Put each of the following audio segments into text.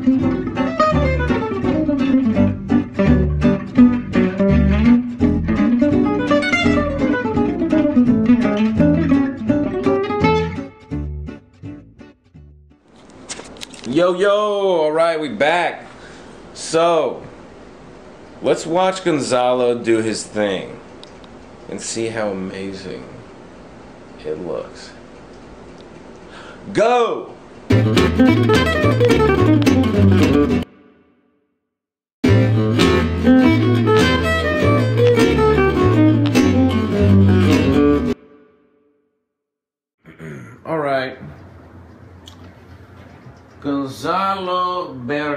Yo, yo, all right, we back. So, let's watch Gonzalo do his thing and see how amazing it looks. Go!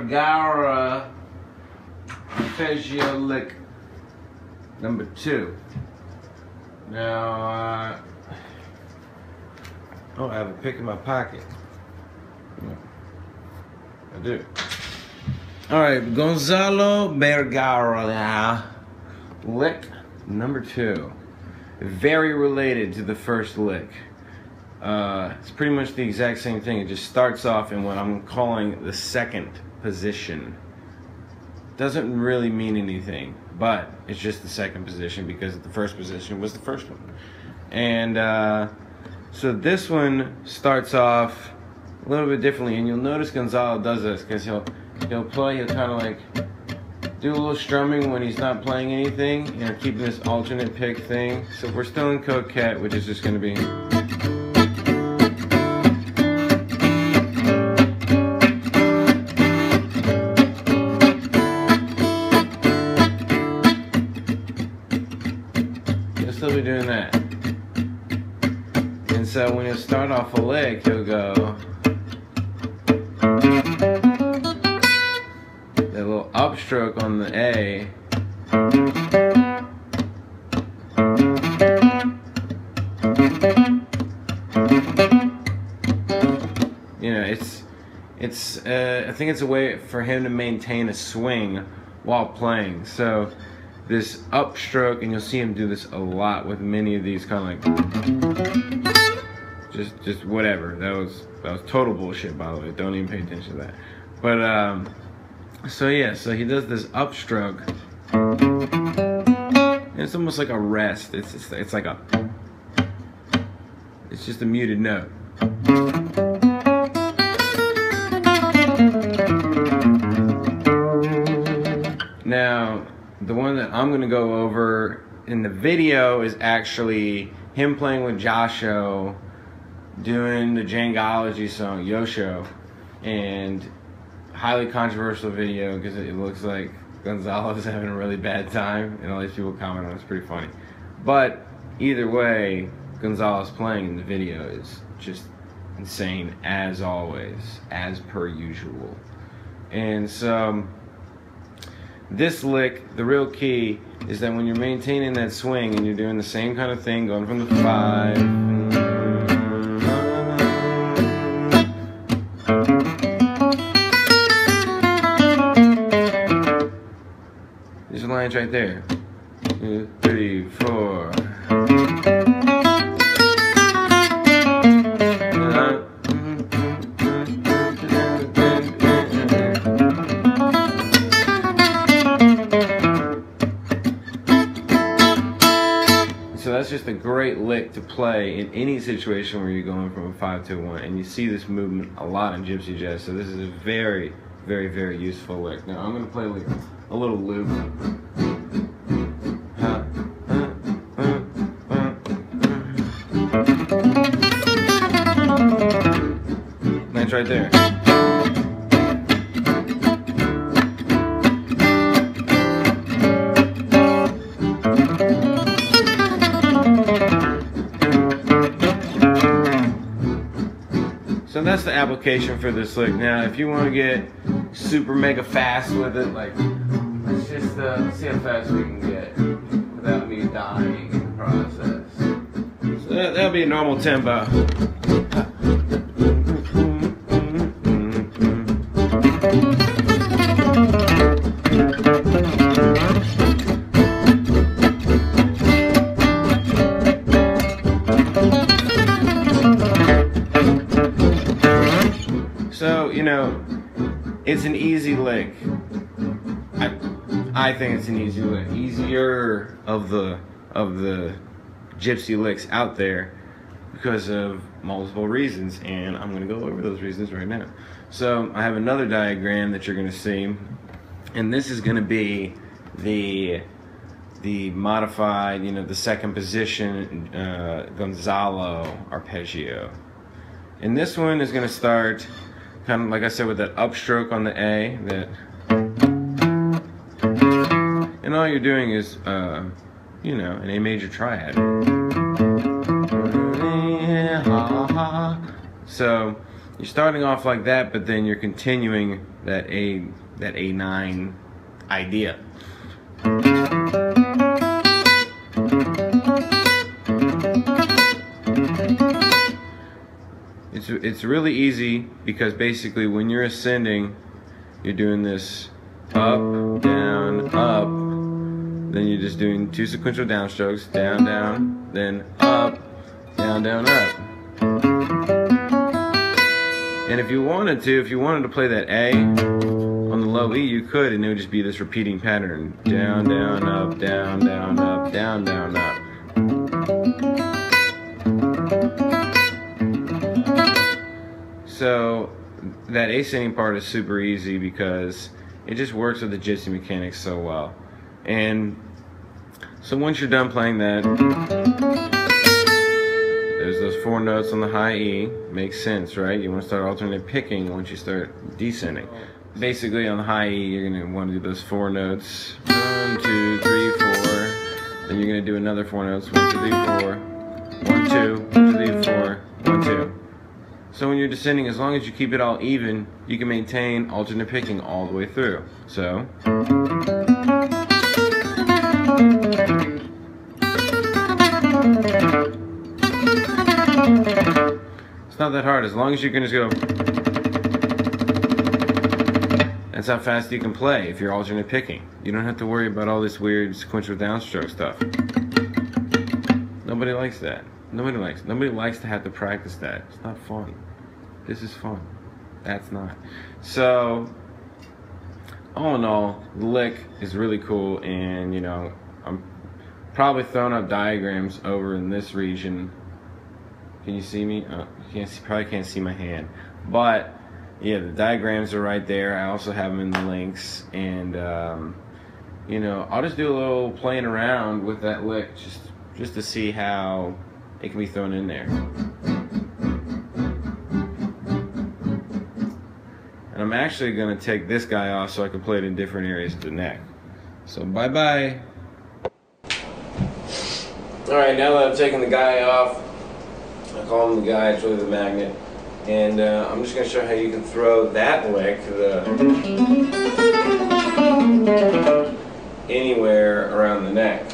Bergara Arpeggio lick number two. Now, uh, oh, I have a pick in my pocket. I do. All right, Gonzalo Bergara lick number two. Very related to the first lick. Uh, it's pretty much the exact same thing. It just starts off in what I'm calling the second position. Doesn't really mean anything, but it's just the second position because the first position was the first one. And uh, so this one starts off a little bit differently, and you'll notice Gonzalo does this because he'll he'll play. He'll kind of like do a little strumming when he's not playing anything, you know, keeping this alternate pick thing. So we're still in Coquette, which is just going to be. He'll be doing that. And so when he'll start off a lick, he'll go. That little upstroke on the A. You know, it's it's uh, I think it's a way for him to maintain a swing while playing. So this upstroke, and you'll see him do this a lot with many of these kind of like just just whatever. That was that was total bullshit, by the way. Don't even pay attention to that. But um, so yeah, so he does this upstroke. And it's almost like a rest. It's it's, it's like a. It's just a muted note. The one that I'm gonna go over in the video is actually him playing with Joscho, doing the Djangology song Joscho, and highly controversial video because it looks like Gonzalo's having a really bad time, and all these people comment on it. It's pretty funny. But either way, Gonzalo's playing in the video is just insane as always, as per usual. And so this lick, the real key is that when you're maintaining that swing and you're doing the same kind of thing, going from the five. These lines right there. Three, four. A great lick to play in any situation where you're going from a five to a one, and you see this movement a lot in gypsy jazz. So this is a very, very, very useful lick. Now I'm gonna play like a little loop. That's right there. Application for this lick. Now, if you want to get super mega fast with it, like, let's just uh, see how fast we can get without me dying in the process. So that, that'll be a normal tempo. You know, it's an easy lick. I, I think it's an easy lick. Easier of the of the gypsy licks out there because of multiple reasons, and I'm to go over those reasons right now. So I have another diagram that you're to see, and this is to be the the modified, you know, the second position uh, Gonzalo arpeggio. And this one is going to start kind of like I said with that upstroke on the A that and all you're doing is uh, you know an A major triad. So you're starting off like that but then you're continuing that A that A9 idea It's, really easy because basically when you're ascending, you're doing this up, down, up. Then you're just doing two sequential downstrokes, down, down, then up, down, down, up. And if you wanted to, if you wanted to play that A on the low E, you could, and it would just be this repeating pattern. Down, down, up, down, down, up, down, down, up. So that ascending part is super easy because it just works with the gypsy mechanics so well. And so once you're done playing that, there's those four notes on the high E. Makes sense, right? You want to start alternate picking once you start descending. Basically on the high E, you're going to want to do those four notes. One, two, three, four. Then you're going to do another four notes. One, two, three, four. One, two, one, two, three, four. One, two. So when you're descending, as long as you keep it all even, you can maintain alternate picking all the way through. So. It's not that hard, as long as you can just go. That's how fast you can play if you're alternate picking. You don't have to worry about all this weird sequential downstroke stuff. Nobody likes that. Nobody likes. Nobody likes to have to practice that. It's not fun. This is fun. That's not. So, all in all, the lick is really cool, and you know, I'm probably throwing up diagrams over in this region. Can you see me? Oh, you can't see, probably can't see my hand, but yeah, the diagrams are right there. I also have them in the links, and um, you know, I'll just do a little playing around with that lick just just to see how it can be thrown in there. I'm actually to take this guy off so I can play it in different areas of the neck. So bye-bye. Alright, now that I've taken the guy off, I call him the guy, it's really the magnet. And uh, I'm just to show how you can throw that lick the, anywhere around the neck.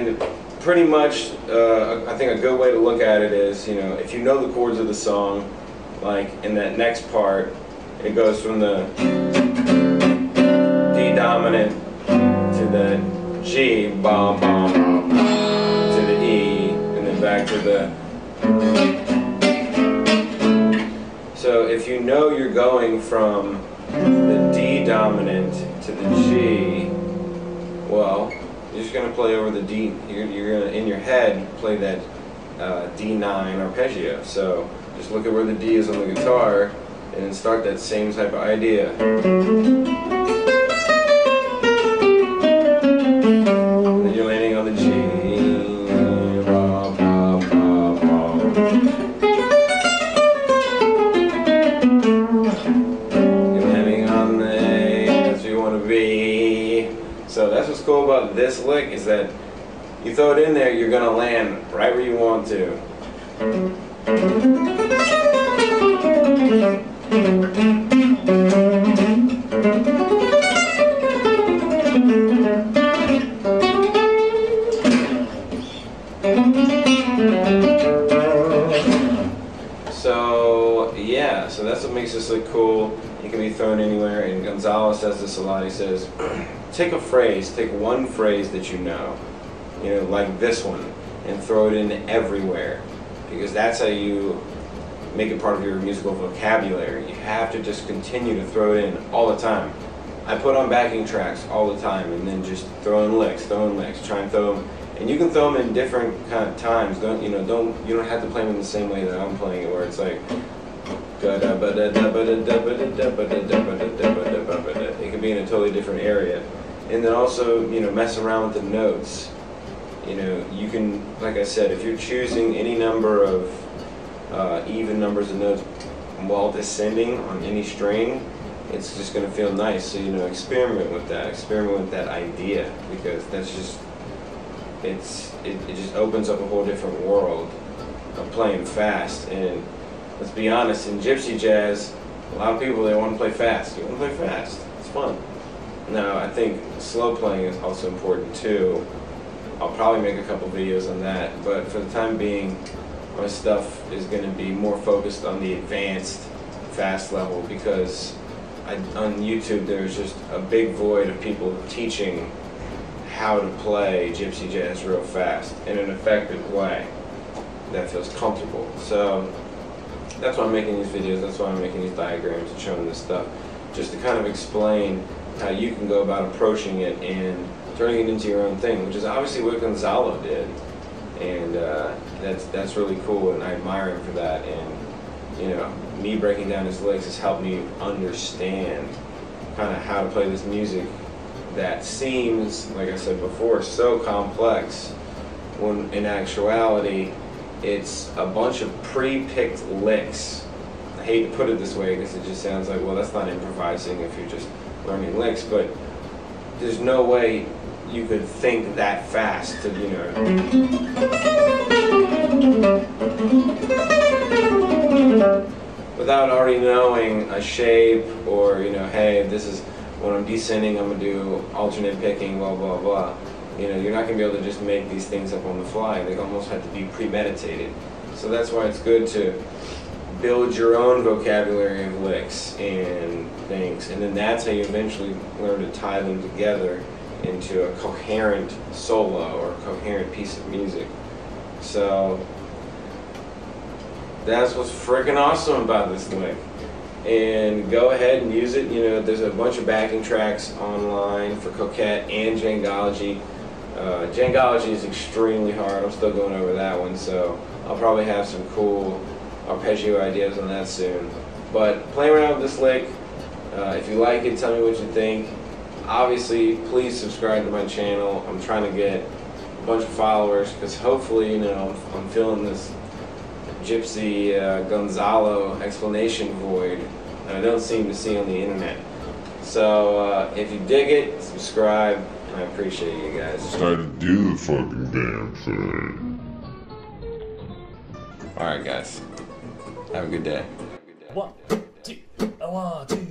And pretty much, uh, I think a good way to look at it is, you know, if you know the chords of the song, like in that next part, it goes from the D dominant to the G, bum, bum, bum, to the E, and then back to the. So if you know you're going from the D dominant to the G, just gonna play over the D. You're, you're gonna in your head play that uh, D9 arpeggio. So just look at where the D is on the guitar, and start that same type of idea. Cool about this lick is that you throw it in there, you're gonna land right where you want to. So yeah, so that's what makes this look cool. It can be thrown anywhere, and Gonzalez says this a lot. He says, take a phrase, take one phrase that you know, you know, like this one, and throw it in everywhere, because that's how you make it part of your musical vocabulary. You have to just continue to throw it in all the time. I put on backing tracks all the time, and then just throw in licks, throw in licks, try and throw them and you can throw them in different kind of times. Don't you know? Don't you don't have to play them in the same way that I'm playing it, where it's like. It could be in a totally different area, and then also you know mess around with the notes. You know, you can, like I said, if you're choosing any number of uh, even numbers of notes while descending on any string, it's just going to feel nice. So you know, experiment with that. Experiment with that idea because that's just it's it, it just opens up a whole different world of playing fast. And let's be honest, in gypsy jazz, a lot of people they want to play fast. You want to play fast. It's fun. Now I think slow playing is also important too. I'll probably make a couple videos on that, but for the time being, my stuff is going to be more focused on the advanced fast level because I, on YouTube there's just a big void of people teaching how to play gypsy jazz real fast in an effective way that feels comfortable. So that's why I'm making these videos, that's why I'm making these diagrams and showing this stuff, just to kind of explain how you can go about approaching it and turning it into your own thing, which is obviously what Gonzalo did. And uh, that's that's really cool, and I admire him for that. And you know, me breaking down his licks has helped me understand kind of how to play this music that seems, like I said before, so complex when in actuality it's a bunch of pre-picked licks. I hate to put it this way because it just sounds like, well, that's not improvising if you're just learning licks, but there's no way you could think that fast to, you know. Without already knowing a shape or, you know, hey, this is when I'm descending, I'm gonna do alternate picking, blah blah blah. You know, you're not gonna be able to just make these things up on the fly. They almost have to be premeditated. So that's why it's good to build your own vocabulary of licks and things, and then that's how you eventually learn to tie them together into a coherent solo or coherent piece of music. So that's what's freaking awesome about this lick and go ahead and use it. You know, there's a bunch of backing tracks online for Coquette and Djangology. Uh, Djangology is extremely hard. I'm still going over that one, so I'll probably have some cool arpeggio ideas on that soon. But play around with this lick. Uh, if you like it, tell me what you think. Obviously, please subscribe to my channel. I'm trying to get a bunch of followers because hopefully, you know, I'm feeling this Gypsy uh, Gonzalo explanation void that I don't seem to see on the internet. So uh, if you dig it, subscribe, and I appreciate you guys. Try to do the fucking damn thing. Alright guys, have a good day. One, two, one, two.